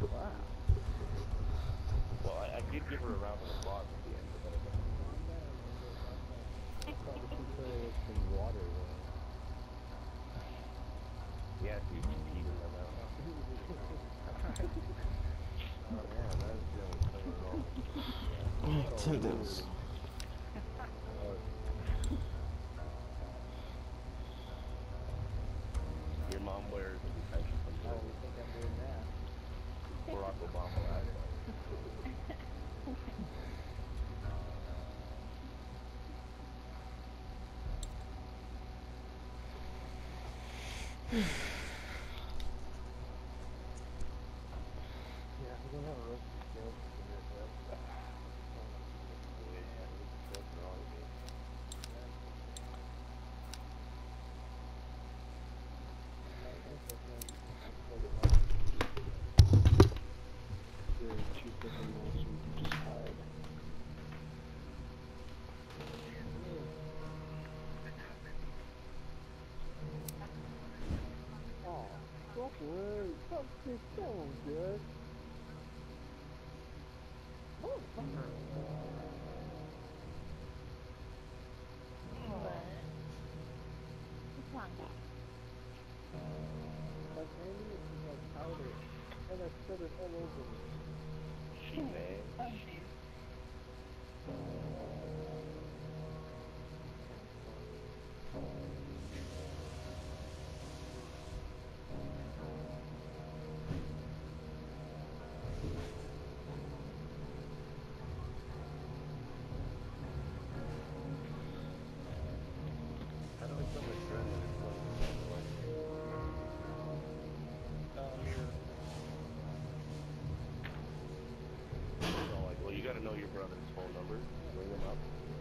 Wow. Well, I, I did give her a round of applause at the end, but then I thought we could play with some water though. yeah, dude, she peed in my mouth. Oh yeah, that was the only thing wrong. Oh, Tim's. Your mom wears it because she comes Oh, over. we think I'm doing that. Barack Obama had it. Yeah, we don't have a recipe scale for this, but- Yeah, that's wrong with me. Very cheaper than most, we can just hide. Oh, worrying. Stop this sound good. Like maybe it's like powder, and I it all over me.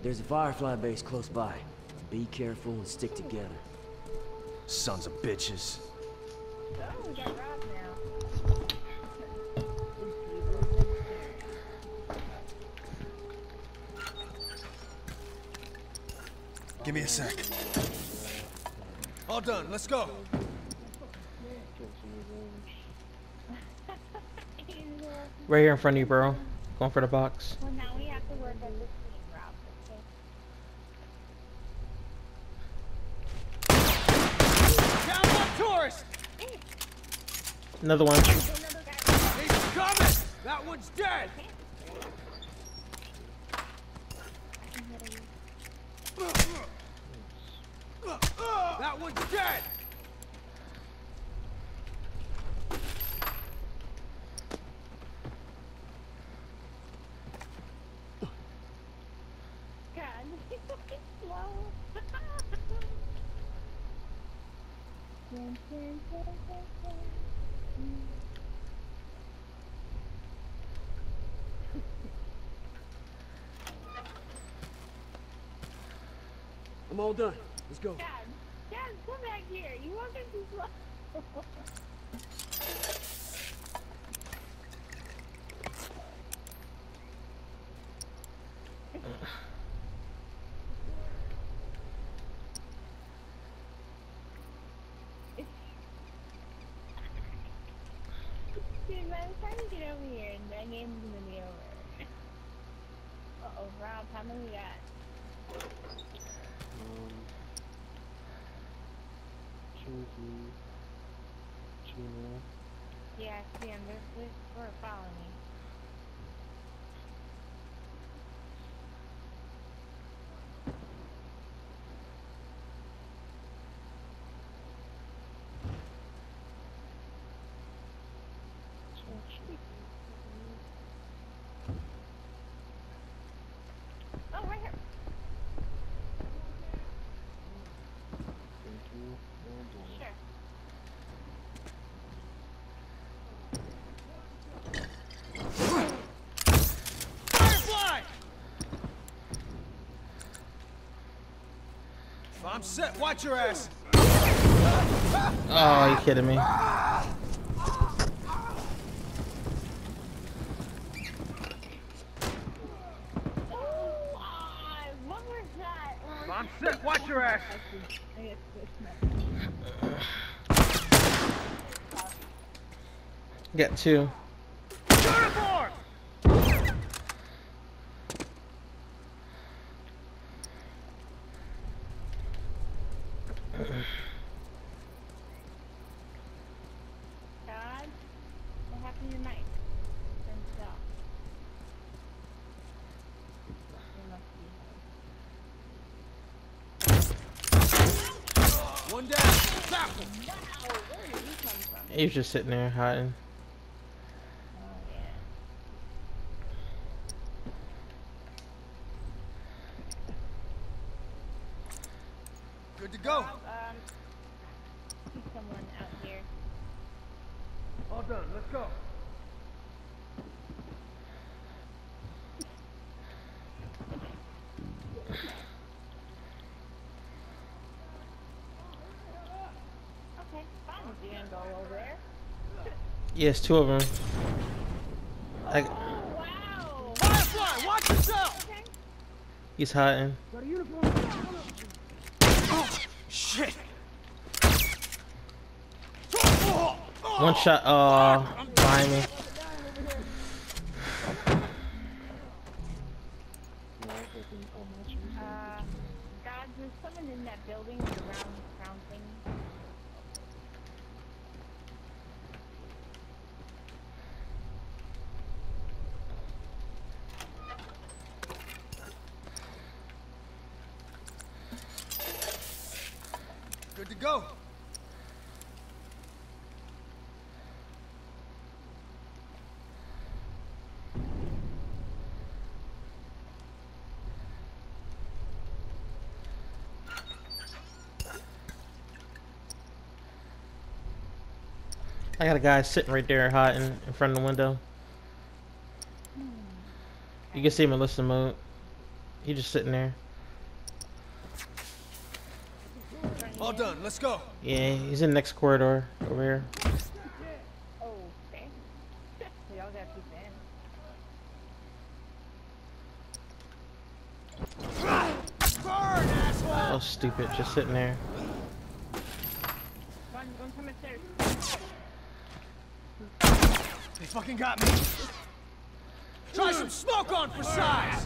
There's a Firefly base close by. Be careful and stick together. Sons of bitches. Oh, we got Rob now. Give me a sec. All done. Let's go. Right here in front of you, bro. Going for the box. Well, now we have to work as a team, Rob. Okay. Down one tourist. Another one. He's coming. That one's dead. That one's dead. God, he's fucking slow. Dun, dun, dun, dun, dun. I'm all done. Let's go. Dad, Dad, come back here. You walking too slow. Dude, by the time you get over here, that game's gonna be over. Uh oh, Rob, how many we got? Um, Cheesy, Gina, Yeah, I see him. They're, they're, they're following me. Oh, right here. thank you, and uh, Sure. Firefly. I'm set. Watch your ass. Oh, are you kidding me? One more shot. One more I'm set. Watch your ass. Get switched He's what happened to your. One down. Wow, where did he come from? Just sitting there hiding. Good to go. Um, someone out here. All done. Let's go. Okay, fine. You gonna go over there? Yes, two of them. I, Oh wow. Firefly, watch yourself. Okay. he's hiding. Shit. One shot. Oh, behind me. Uh, there's someone in that building with the round, round thing. Good to go. I got a guy sitting right there hiding in front of the window. You can see him in listen mode. He just sitting there. All done. Let's go. Yeah, he's in the next corridor over here. Oh, okay. we all got people in. Burn, asshole. Oh, stupid, just sitting there. Run, run from upstairs. They fucking got me. Try some smoke on for size.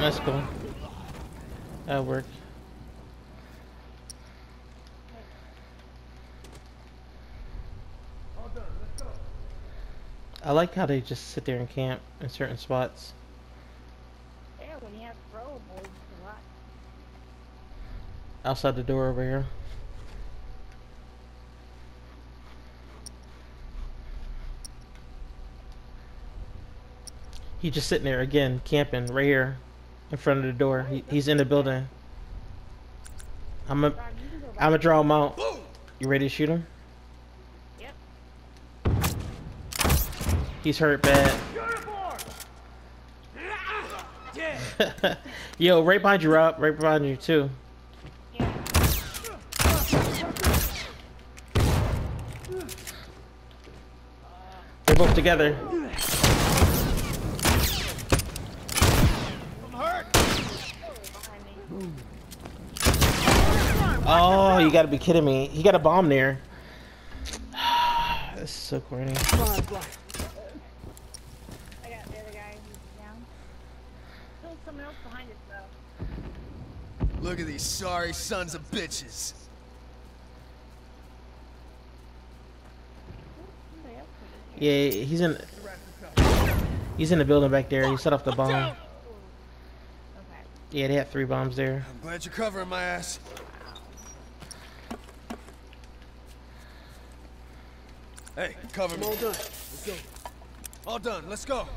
That's cool. That'll work. I like how they just sit there and camp in certain spots. Yeah, when you have throwables, a lot. Outside the door over here. He just sitting there again, camping right here in front of the door. He, he's in the building. I'm a, Ron, you can go back. I'm gonna draw him out. You ready to shoot him? He's hurt bad. Yo, right behind you, Rob. Right behind you too. They're both together. Oh, you gotta be kidding me. He got a bomb there. This is so corny. I got the other guy who's down. Still someone else behind us though. Look at these sorry sons of bitches. Somebody else could be here. Yeah, he's in. He's in the building back there. He set off the bomb. Okay. Yeah, they had three bombs there. I'm glad you're covering my ass. Hey, cover me. All done. Let's go. All done. Let's go.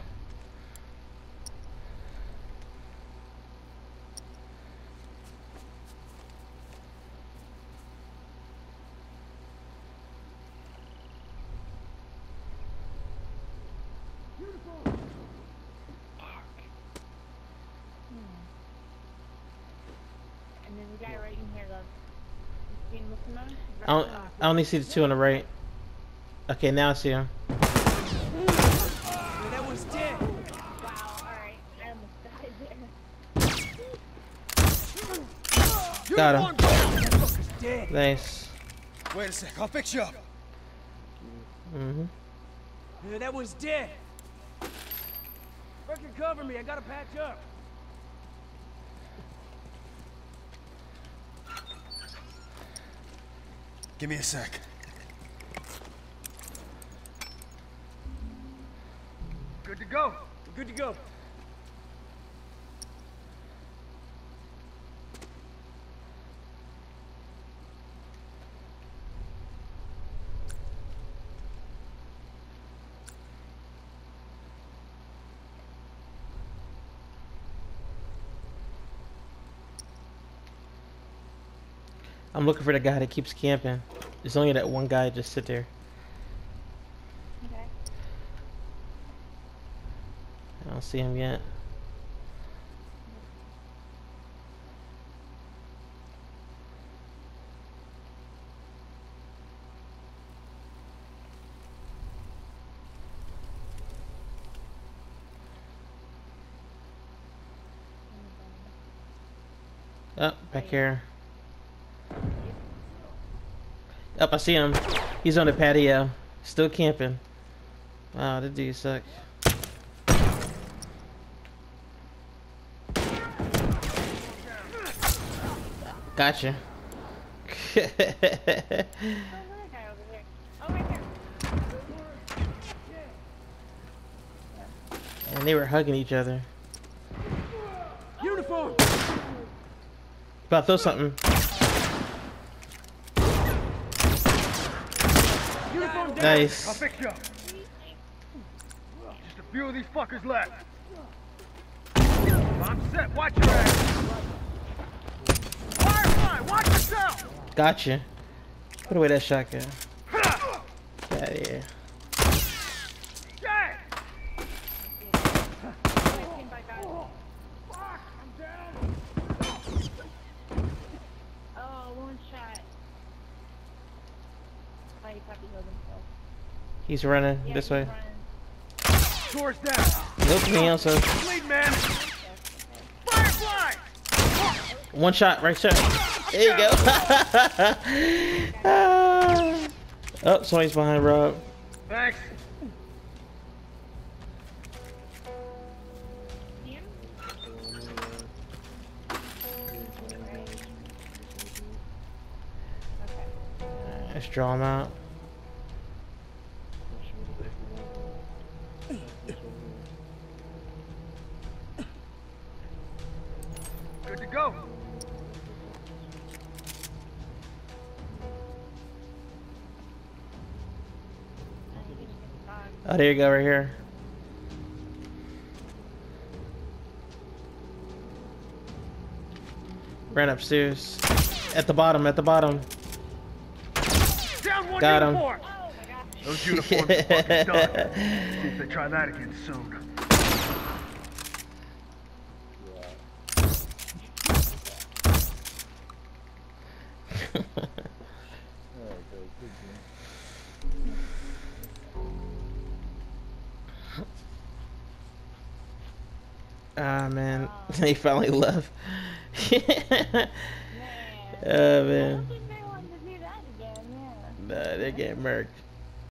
And there's a guy right in here though. You seen listen mode? He's I, don't, I only see the two on the right. Okay, now I see him. That one's dead. Wow, alright. I almost died there. Got him. Uniform down. That fucker's dead. Nice. Wait a sec. I'll fix you up. hmm Yeah, that one's dead. Fucking cover me. I gotta patch up. Give me a sec. Good to go. We're good to go. I'm looking for the guy that keeps camping. There's only that one guy just sit there. Okay. I don't see him yet. Oh, back here. Up, I see him. He's on the patio, still camping. Wow, that dude sucks. Gotcha. Oh, another guy over there. Oh, right there. and they were hugging each other. Uniform! About to throw something. Uniform down. I'll Nice. fix you up. Just a few of these fuckers left. I'm set. Watch your ass. Firefly, watch yourself. Gotcha. Put away that shotgun. Get out of here. Yeah. Came back out. Fuck, I'm down. Oh, one shot. Oh, he probably healed himself. He's running Yeah, this he's way. running. Look me also. Lead man. Firefly. One shot right there. There you go. Ah. oh, somebody's behind Rob. Thanks. Let's draw him out. Oh, there you go, right here. Ran upstairs. At the bottom, at the bottom. Down one Got him. uniform. Oh my gosh. Those uniforms are fucking done. See if they try that again soon. They finally left. Man. oh, man. don't think they wanted to do that again, yeah. Nah, they get murked.